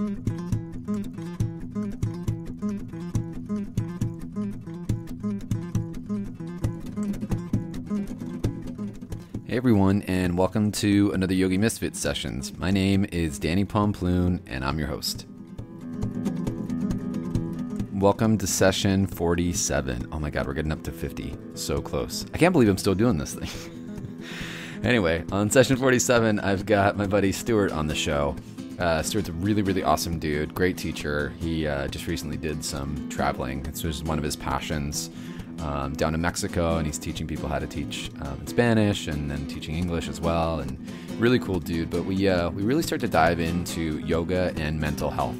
Hey everyone, and welcome to another Yogi Misfit sessions. My name is Danni Pomplun, and I'm your host. Welcome to session 47. Oh my god, we're getting up to 50. So close. I can't believe I'm still doing this thing. anyway, on session 47, I've got my buddy Stewart on the show. Uh, Stewart's a really, really awesome dude, great teacher. He uh, just recently did some traveling. It's just one of his passions um, down in Mexico, and he's teaching people how to teach um, Spanish and then teaching English as well. And really cool dude. But we uh, we really start to dive into yoga and mental health.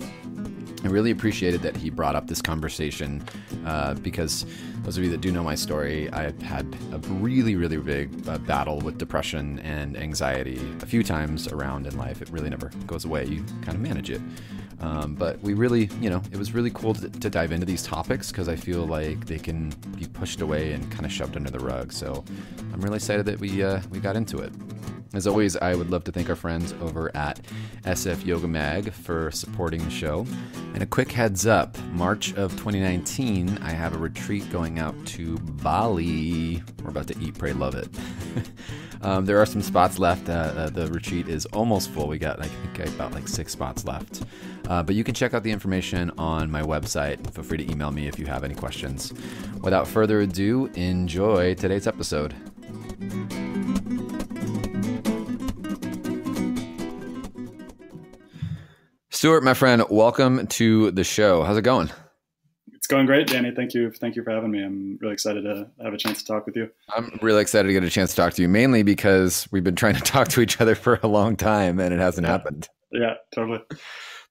I really appreciated that he brought up this conversation uh, because those of you that do know my story, I've had a really, really big uh, battle with depression and anxiety a few times around in life. It really never goes away. You kind of manage it. Um, but we really, you know, it was really cool to, to dive into these topics because I feel like they can be pushed away and kind of shoved under the rug. So I'm really excited that we uh, we got into it. As always, I would love to thank our friends over at SF Yoga Mag for supporting the show. And a quick heads up March of 2019, I have a retreat going out to Bali. We're about to eat, pray, love it. um, there are some spots left. Uh, uh, the retreat is almost full. We got, I think, about like six spots left. Uh, but you can check out the information on my website. Feel free to email me if you have any questions. Without further ado, enjoy today's episode. Stewart, my friend, welcome to the show. How's it going? It's going great, Danni. Thank you. Thank you for having me. I'm really excited to have a chance to talk with you. I'm really excited to get a chance to talk to you, mainly because we've been trying to talk to each other for a long time and it hasn't yeah. happened. Yeah, totally.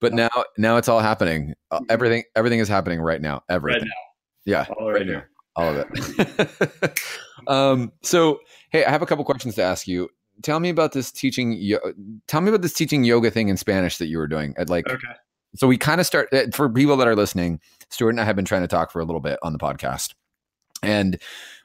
But now, now it's all happening. Uh, everything, everything is happening right now. Everything. Right now. Yeah, All right now. all of it. um, so, hey, I have a couple questions to ask you. Tell me about this teaching. Yo- tell me about this teaching yoga thing in Spanish that you were doing. At like, Okay. so we kind of start uh, for people that are listening. Stewart and I have been trying to talk for a little bit on the podcast, and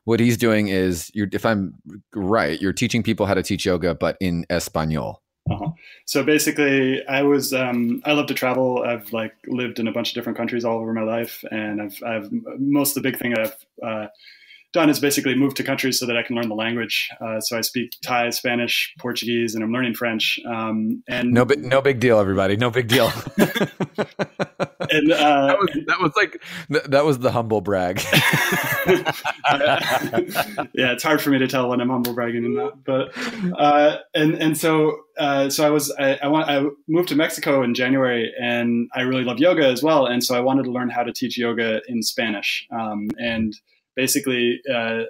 what he's doing is, you're, if I'm right, you're teaching people how to teach yoga, but in Espanol. Uh-huh. So basically, I was um, I love to travel. I've like lived in a bunch of different countries all over my life, and I've I've most of the big thing I've uh, done is basically moved to countries so that I can learn the language. Uh, so I speak Thai, Spanish, Portuguese, and I'm learning French. Um, and No big, no big deal, everybody. No big deal. and uh, that, was, that was like th- that was the humble brag. yeah, it's hard for me to tell when I'm humble bragging and not. But uh, and and so uh, so I was I, I want I moved to Mexico in January, and I really love yoga as well, and so I wanted to learn how to teach yoga in Spanish. Um, and basically, uh,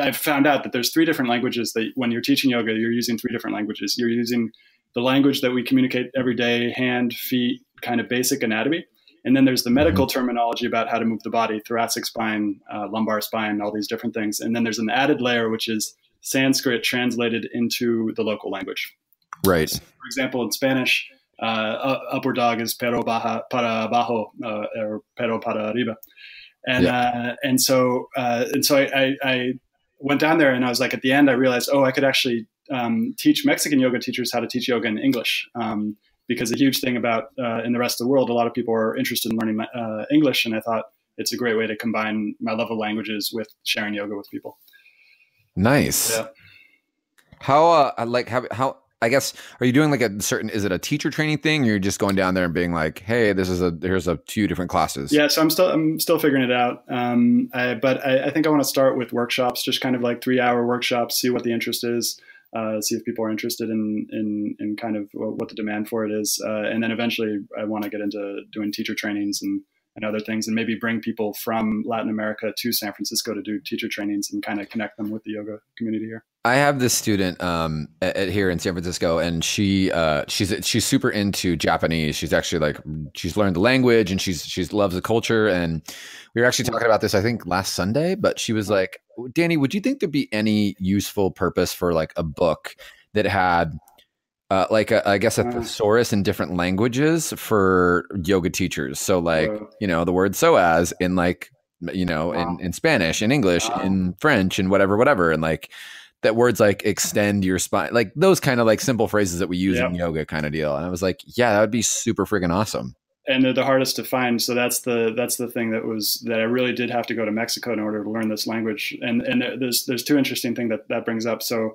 I've found out that there's three different languages that when you're teaching yoga, you're using three different languages. You're using the language that we communicate every day, hand, feet, kind of basic anatomy. And then there's the medical terminology about how to move the body, thoracic spine, uh, lumbar spine, all these different things. And then there's an added layer, which is Sanskrit translated into the local language. right. So, for example, in Spanish, uh, u- upward dog is pero baja, para abajo uh, or pero para arriba. And, uh, and so, uh, and so I, I, I went down there and I was like, at the end, I realized, oh, I could actually um, teach Mexican yoga teachers how to teach yoga in English. Um, because a huge thing about uh, in the rest of the world, a lot of people are interested in learning uh, English, and I thought it's a great way to combine my love of languages with sharing yoga with people. Nice. Yeah. How uh like how how I guess are you doing like a certain is it a teacher training thing or you're just going down there and being like, "Hey, this is a here's a two different classes." Yeah, so I'm still I'm still figuring it out. Um, I, but I, I think I want to start with workshops, just kind of like three hour workshops, see what the interest is, uh, see if people are interested in in, in kind of what the demand for it is, uh, and then eventually I want to get into doing teacher trainings and and other things, and maybe bring people from Latin America to San Francisco to do teacher trainings and kind of connect them with the yoga community here. I have this student um, at, at here in San Francisco, and she uh, she's she's super into Japanese. She's actually like she's learned the language, and she's she's loves the culture. And we were actually talking about this, I think, last Sunday. But she was like, "Danni, would you think there'd be any useful purpose for like a book that had?" Uh, like a, I guess a Uh. thesaurus in different languages for yoga teachers. So like you know the word "psoas" in like you know in, in Spanish, in English, in French, and whatever, whatever, and like that words like extend your spine, like those kind of like simple phrases that we use Yep. in yoga kind of deal. And I was like, yeah, that would be super friggin' awesome. and they're the hardest to find. So that's the that's the thing that was that I really did have to go to Mexico in order to learn this language. And and there's there's two interesting things that that brings up. So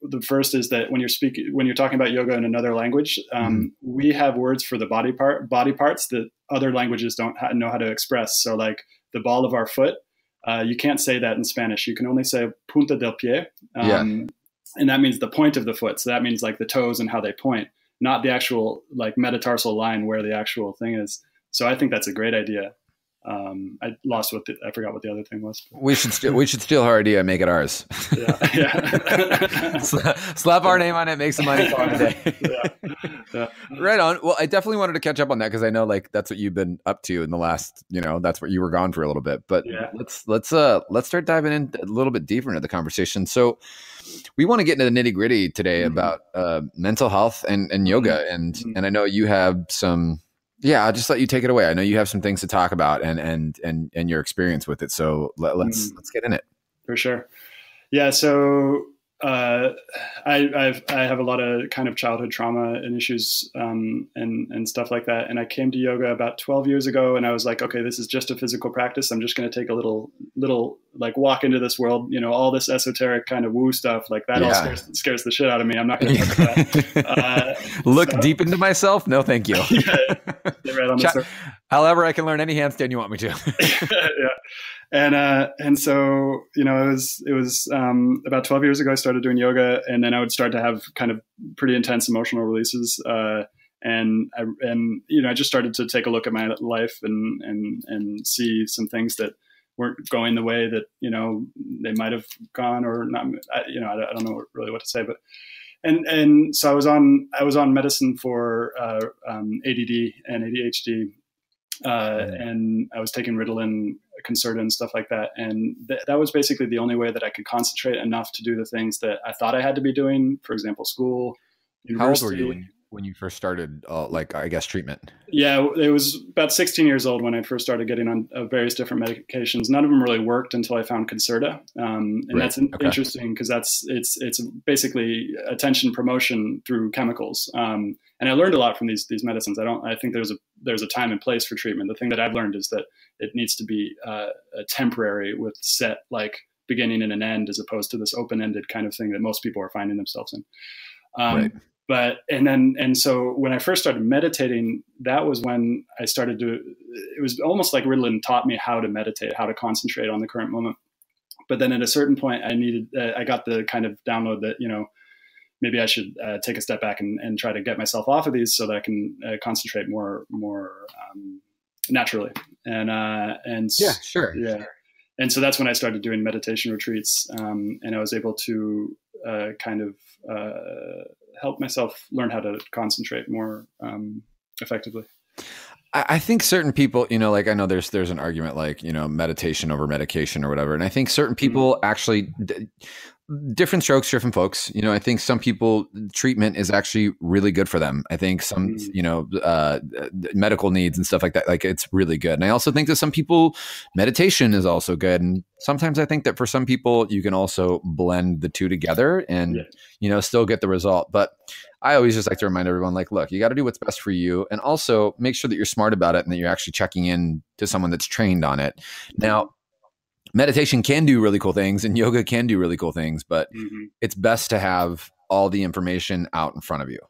the first is that when you're speaking when you're talking about yoga in another language, um, we have words for the body part body parts that other languages don't ha- know how to express. So like the ball of our foot, uh, you can't say that in Spanish. You can only say punta del pie. Um, And that means the point of the foot. So that means like the toes and how they point not the actual like metatarsal line where the actual thing is. So I think that's a great idea. Um, I lost what the, I forgot what the other thing was. We should st- we should steal her idea and make it ours. Yeah, yeah. Slap our name on it, make some money, day. yeah. yeah. Right on. Well, I definitely wanted to catch up on that because I know like that's what you've been up to in the last, you know, that's what you were gone for a little bit. But Yeah. let's let's uh let's start diving in a little bit deeper into the conversation. So we want to get into the nitty gritty today Mhm. about uh, mental health and and yoga and Mhm. and I know you have some. Yeah, I'll just let you take it away. I know you have some things to talk about and and and and your experience with it. So let, let's Mhm. let's get in it. for sure. Yeah. So uh, I I've, I have a lot of kind of childhood trauma and issues um, and and stuff like that. And I came to yoga about 12 years ago, and I was like, okay, this is just a physical practice. I'm just going to take a little little like walk into this world. You know, all this esoteric kind of woo stuff like that all scares, scares the shit out of me. I'm not going to. Uh, Look so- deep into myself. No, thank you. yeah, right on the Cha- surface. However, I can learn any handstand you want me to. yeah. And uh, and so you know it was it was um, about 12 years ago I started doing yoga and then I would start to have kind of pretty intense emotional releases uh, and I, and you know I just started to take a look at my life and and and see some things that weren't going the way that you know they might have gone or not I, you know I, I don't know really what to say but and and so I was on I was on medicine for uh, um, ADD and ADHD uh, and I was taking Ritalin, Concerta, and stuff like that. And th- that was basically the only way that I could concentrate enough to do the things that I thought I had to be doing. For example, school. How old were university. you when when you first started, uh, like I guess treatment? Yeah, it was about 16 years old when I first started getting on uh, various different medications. None of them really worked until I found Concerta, um, and Right, that's okay. interesting because that's it's it's basically attention promotion through chemicals. Um, and I learned a lot from these these medicines. I don't. I think there's a there's a time and place for treatment. The thing that I've learned is that it needs to be uh, a temporary with set like beginning and an end, as opposed to this open ended kind of thing that most people are finding themselves in. Um, Right. But and then and so when I first started meditating, that was when I started to. It was almost like Ritalin taught me how to meditate, how to concentrate on the current moment. But then at a certain point, I needed. Uh, I got the kind of download that you know maybe I should uh, take a step back and, and try to get myself off of these so that I can uh, concentrate more more um, naturally. And uh, and yeah, sure. yeah. And so that's when I started doing meditation retreats, um, and I was able to uh, kind of uh, help myself learn how to concentrate more um, effectively. I, I think certain people, you know, like I know there's there's an argument like you know meditation over medication or whatever, and I think certain people actually. Different strokes different folks. You know i think some people treatment is actually really good for them. I think some Mm. you know uh, medical needs and stuff like that like it's really good. And i also think that some people meditation is also good. And sometimes i think that for some people you can also blend the two together and Yeah. you know still get the result. But i always just like to remind everyone like look you got to do what's best for you. And also make sure that you're smart about it and that you're actually checking in to someone that's trained on it. Now meditation can do really cool things and yoga can do really cool things but Mhm. it's best to have all the information out in front of you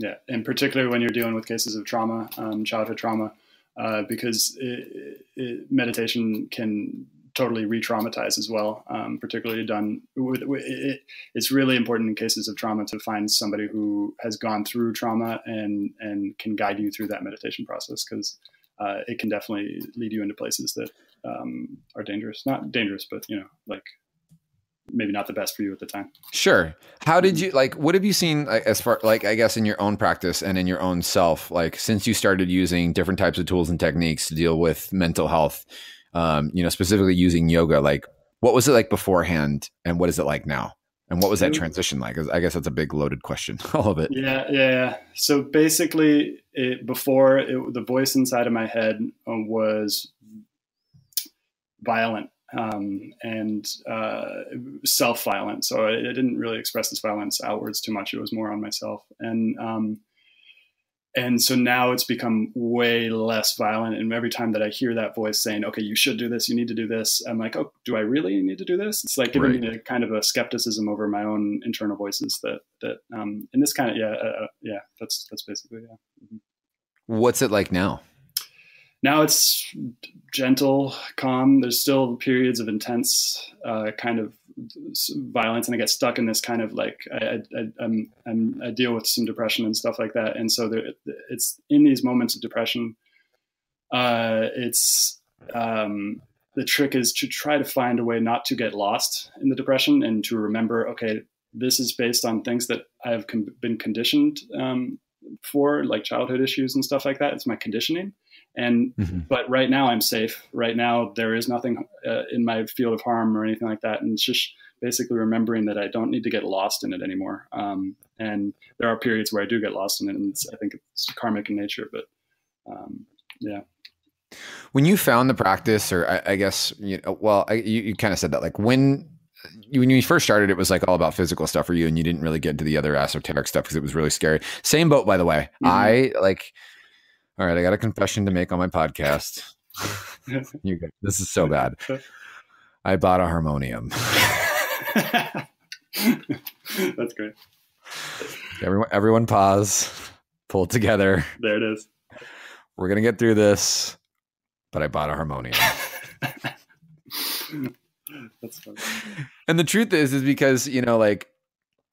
Yeah, and particularly when you're dealing with cases of trauma, um, childhood trauma, uh, because it, it, meditation can totally re-traumatize as well. Um, particularly done with, with it, it's really important in cases of trauma to find somebody who has gone through trauma and and can guide you through that meditation process because uh, it can definitely lead you into places that um, are dangerous. Not dangerous, but you know, like maybe not the best for you at the time. Sure. How did you like? What have you seen like, as far like I guess in your own practice and in your own self, like since you started using different types of tools and techniques to deal with mental health? Um, you know, specifically using yoga. Like, what was it like beforehand, and what is it like now? And what was that transition like? I guess that's a big loaded question. All of it. Yeah, yeah, yeah. So basically, it, before it, the voice inside of my head was violent. um, and uh, self violent. So I, I, didn't really express this violence outwards too much. It was more on myself. And um, and so now it's become way less violent and every time that i hear that voice saying okay you should do this you need to do this i'm like oh do i really need to do this it's like giving right. me a kind of a skepticism over my own internal voices that that um in this kind of yeah uh, uh, yeah that's that's basically yeah mm-hmm. what's it like now now it's gentle calm there's still periods of intense uh, kind of violence and I get stuck in this kind of like I, I, I'm, I'm, i deal with some depression and stuff like that. And so there, it's in these moments of depression, uh, it's um, the trick is to try to find a way not to get lost in the depression and to remember, okay, this is based on things that I've con- been conditioned um, for, like childhood issues and stuff like that. It's my conditioning. And mm-hmm. but right now I'm safe. Right now there is nothing uh, in my field of harm or anything like that. And it's just basically remembering that I don't need to get lost in it anymore. Um, and there are periods where I do get lost in it, and I think it's karmic in nature. But um, yeah. When you found the practice, or I, I guess you know, well, I, you, you kind of said that like when you, when you first started, it was like all about physical stuff for you, and you didn't really get into the other esoteric stuff because it was really scary. Same boat, by the way. Mm-hmm. I like all right, I got a confession to make on my podcast. you go. This is so bad. I bought a harmonium. That's great. Everyone, everyone, pause. Pull it together. There it is. We're gonna get through this, but I bought a harmonium. That's funny. And the truth is, is because you know, like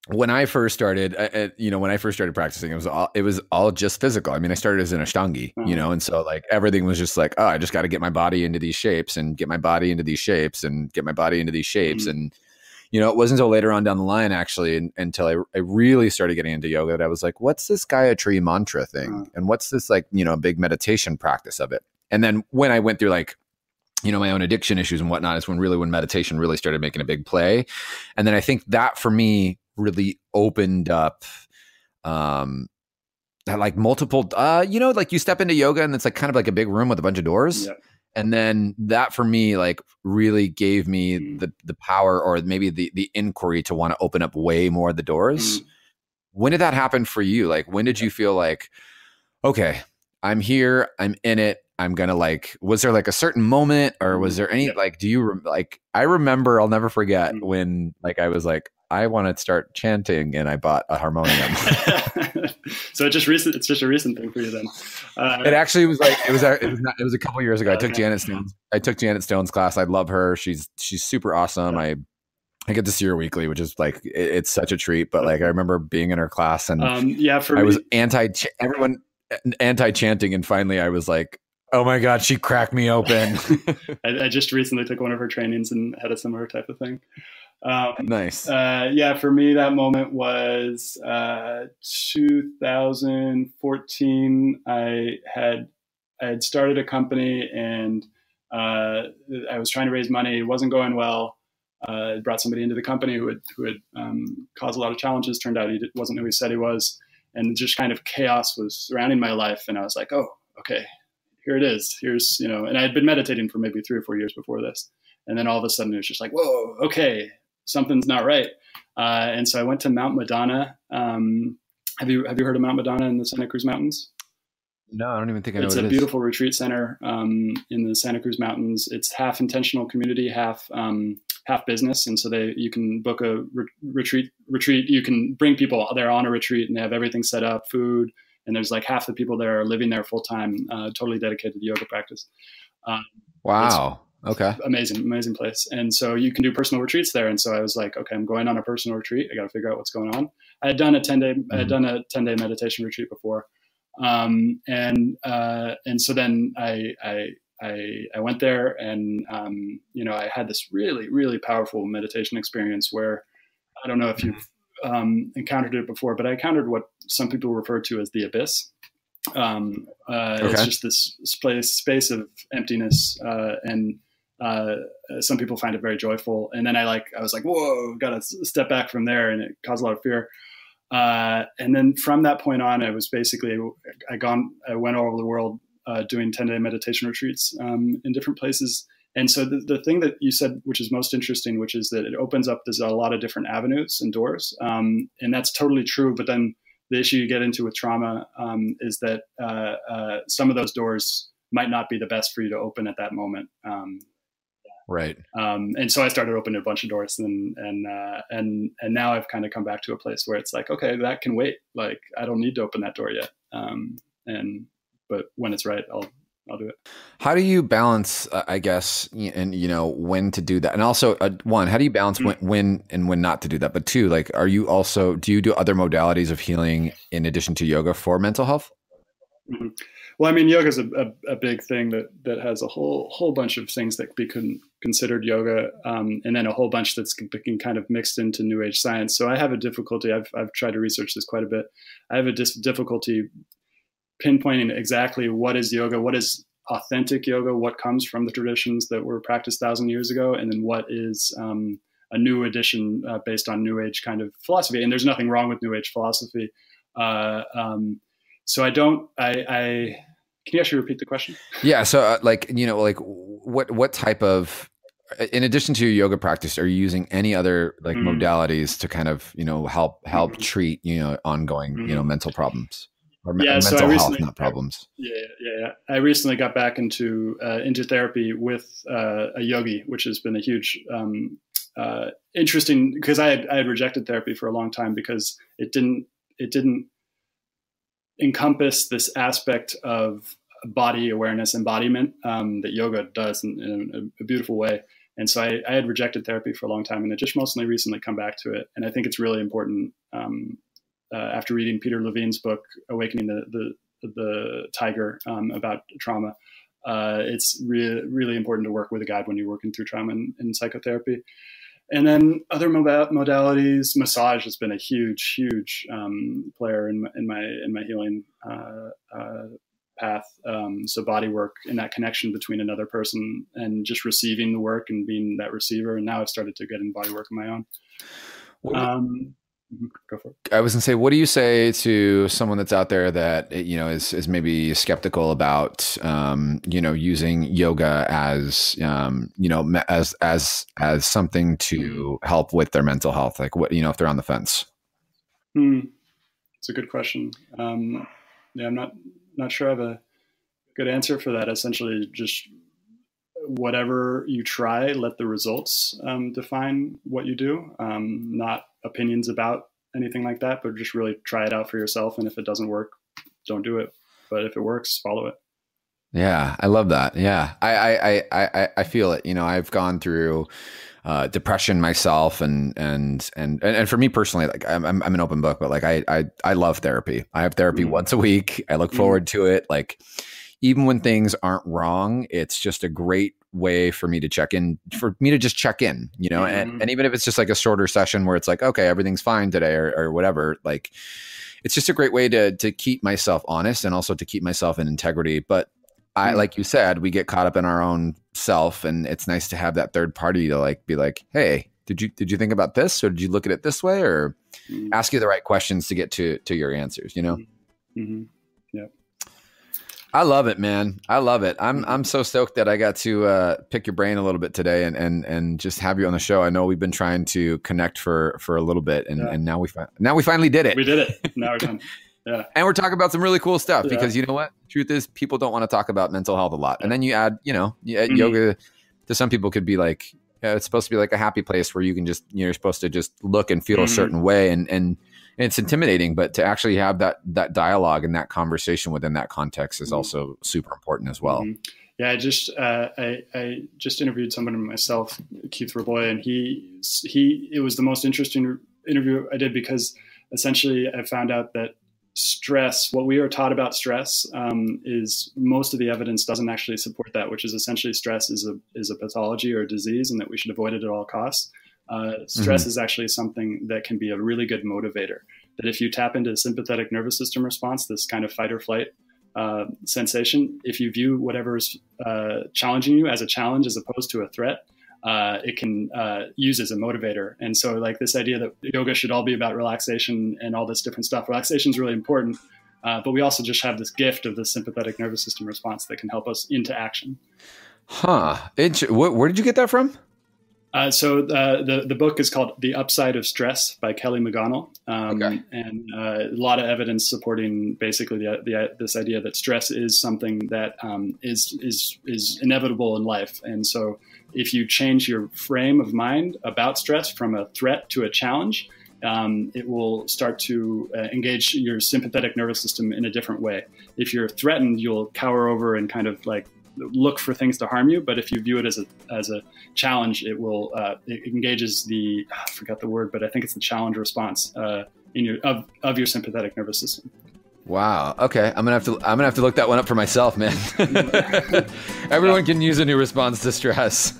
when I first started, uh, you know, when I first started practicing, it was all it was all just physical. I mean, I started as an Ashtangi, mm-hmm. you know, and so like everything was just like, oh, I just got to get my body into these shapes and get my body into these shapes and get my body into these shapes. Mm-hmm. And you know, it wasn't until later on down the line, actually, and, until I, I really started getting into yoga, that I was like, what's this Gayatri mantra thing, mm-hmm. and what's this like, you know, big meditation practice of it. And then when I went through like you know my own addiction issues and whatnot is when really when meditation really started making a big play and then i think that for me really opened up um that like multiple uh you know like you step into yoga and it's like kind of like a big room with a bunch of doors and then that for me like really gave me mm. the the power or maybe the the inquiry to want to open up way more of the doors mm. when did that happen for you like when did you feel like okay i'm here i'm in it i'm gonna like was there like a certain moment or was mm. there any yeah. like do you like i remember i'll never forget mm. when like i was like I want to start chanting, and I bought a harmonium. so it just recent. It's just a recent thing for you then. Uh, it actually was like it was. It was, not, it was a couple years ago. I took Janet Stone's. I took Janet Stone's class. I love her. She's she's super awesome. Yeah. I I get to see her weekly, which is like it, it's such a treat. But like I remember being in her class, and um, yeah, for I me, was anti everyone anti chanting, and finally I was like, Oh my God, she cracked me open. I, I, just recently took one of her trainings and had a similar type of thing. Um, nice. Uh, yeah, for me, that moment was uh, 2014. I had I had started a company and uh, I was trying to raise money. It wasn't going well. Uh, I brought somebody into the company who had who had um, caused a lot of challenges. Turned out he wasn't who he said he was, and just kind of chaos was surrounding my life. And I was like, oh, okay, here it is. Here's you know. And I had been meditating for maybe three or four years before this. And then all of a sudden it was just like, whoa, okay, something's not right. Uh, and so I went to Mount Madonna. Um, have you have you heard of Mount Madonna in the Santa Cruz Mountains? No, I don't even think I know. It's a it beautiful retreat center um, in the Santa Cruz Mountains. It's half intentional community, half um, half business, and so they you can book a re- retreat. Retreat you can bring people there on a retreat, and they have everything set up, food, and there's like half the people there are living there full time, uh, totally dedicated to yoga practice. Um, wow. Okay. Amazing, amazing place. And so you can do personal retreats there. And so I was like, okay, I'm going on a personal retreat. I got to figure out what's going on. I had done a 10 day, mm-hmm. I had mm-hmm. done a 10 day meditation retreat before. Um, and, uh, and so then I, I, I, I went there and, um, you know, I had this really, really powerful meditation experience where I don't know if you've um, encountered it before, but I encountered what some people refer to as the abyss. Um, uh, okay. It's just this space, space of emptiness uh, and uh, some people find it very joyful. And then I like, I was like, whoa, got to step back from there, and it caused a lot of fear. Uh, and then from that point on, I was basically, I gone, I went all over the world uh, doing ten day meditation retreats um, in different places. And so the, the thing that you said, which is most interesting, which is that it opens up there's a lot of different avenues and doors, um, and that's totally true. But then the issue you get into with trauma um, is that uh, uh, some of those doors might not be the best for you to open at that moment. Um, right. Um, and so I started opening a bunch of doors, and and uh, and and now I've kind of come back to a place where it's like, okay, that can wait. Like I don't need to open that door yet. Um, and but when it's right, I'll I'll do it. How do you balance, uh, I guess, and you know when to do that, and also uh, one, how do you balance mm-hmm. when, when and when not to do that? But two, like, are you also do you do other modalities of healing in addition to yoga for mental health? Mm-hmm. Well, I mean, yoga is a, a, a, big thing that that has a whole whole bunch of things that be con- considered yoga, um, and then a whole bunch that's been kind of mixed into New Age science. So I have a difficulty. I've I've tried to research this quite a bit. I have a dis- difficulty pinpointing exactly what is yoga, what is authentic yoga, what comes from the traditions that were practiced thousand years ago, and then what is um, a new addition uh, based on New Age kind of philosophy. And there's nothing wrong with New Age philosophy. Uh, um, so I don't. I, I, can you actually repeat the question? Yeah. So uh, like you know like what what type of in addition to your yoga practice, are you using any other like mm-hmm. modalities to kind of you know help help mm-hmm. treat you know ongoing mm-hmm. you know mental problems? or yeah, mental so recently, health, not problems. Yeah, yeah, yeah. I recently got back into uh, into therapy with uh, a yogi, which has been a huge um, uh, interesting because I had I had rejected therapy for a long time because it didn't it didn't encompass this aspect of body awareness embodiment um, that yoga does in, in a, a, beautiful way. And so I, I, had rejected therapy for a long time, and I just mostly recently come back to it. And I think it's really important um, uh, after reading Peter Levine's book, Awakening the the, the Tiger, um, about trauma. Uh, it's re- really important to work with a guide when you're working through trauma in, in psychotherapy. And then other modalities, massage has been a huge, huge um, player in my, in my in my healing uh, uh, path. Um, so body work and that connection between another person and just receiving the work and being that receiver. And now I've started to get in body work of my own. Um, Mm-hmm. Go for it. I was gonna say, what do you say to someone that's out there that you know is is maybe skeptical about um, you know using yoga as um, you know as as as something to help with their mental health? Like what you know if they're on the fence. Hmm. It's a good question. Um, yeah, I'm not not sure I have a good answer for that. Essentially, just whatever you try, let the results um, define what you do, um, not opinions about anything like that, but just really try it out for yourself. And if it doesn't work, don't do it. But if it works, follow it. Yeah, I love that. Yeah, I I I I feel it. You know, I've gone through uh, depression myself, and and and and for me personally, like I'm I'm an open book, but like I I I love therapy. I have therapy mm. once a week. I look mm. forward mm. to it. Like even when things aren't wrong, it's just a great way for me to check in, for me to just check in, you know, mm-hmm. and, and even if it's just like a shorter session where it's like, okay, everything's fine today or, or whatever, like it's just a great way to, to keep myself honest and also to keep myself in integrity. But I, mm-hmm. like you said, we get caught up in our own self and it's nice to have that third party to like, be like, Hey, did you, did you think about this or did you look at it this way or mm-hmm. ask you the right questions to get to, to your answers, you know? Mm-hmm. Mm-hmm. I love it, man. I love it. I'm I'm so stoked that I got to uh, pick your brain a little bit today and and and just have you on the show. I know we've been trying to connect for for a little bit, and, yeah. and now we fi- now we finally did it. We did it. Now we're done. Yeah. and we're talking about some really cool stuff yeah. because you know what? Truth is, people don't want to talk about mental health a lot. And then you add, you know, you add mm-hmm. yoga to some people could be like, it's supposed to be like a happy place where you can just you're supposed to just look and feel mm-hmm. a certain way and and it's intimidating but to actually have that that dialogue and that conversation within that context is mm-hmm. also super important as well mm-hmm. yeah i just uh, I, I just interviewed someone myself keith raboy and he he it was the most interesting interview i did because essentially i found out that stress what we are taught about stress um, is most of the evidence doesn't actually support that which is essentially stress is a is a pathology or a disease and that we should avoid it at all costs uh, stress mm-hmm. is actually something that can be a really good motivator. That if you tap into the sympathetic nervous system response, this kind of fight or flight uh, sensation, if you view whatever is uh, challenging you as a challenge as opposed to a threat, uh, it can uh, use as a motivator. And so, like this idea that yoga should all be about relaxation and all this different stuff. Relaxation is really important, uh, but we also just have this gift of the sympathetic nervous system response that can help us into action. Huh. Where did you get that from? Uh, so uh, the the book is called "The Upside of Stress" by Kelly McGonigal, um, okay. and uh, a lot of evidence supporting basically the, the, this idea that stress is something that um, is is is inevitable in life, and so if you change your frame of mind about stress from a threat to a challenge, um, it will start to uh, engage your sympathetic nervous system in a different way. If you're threatened, you'll cower over and kind of like look for things to harm you. But if you view it as a as a challenge, it will uh, it engages the ah, I forgot the word, but I think it's the challenge response uh, in your of, of your sympathetic nervous system. Wow. Okay, I'm gonna have to I'm gonna have to look that one up for myself, man. Everyone can use a new response to stress.